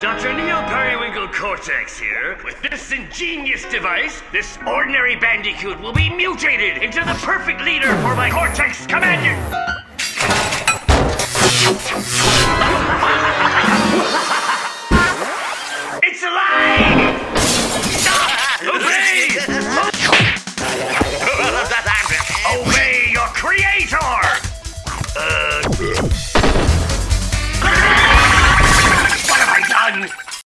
Dr. Neo Periwinkle Cortex here. With this ingenious device, this ordinary bandicoot will be mutated into the perfect leader for my Cortex Commander! it's alive! Stop! Obey! Obey your creator! Uh...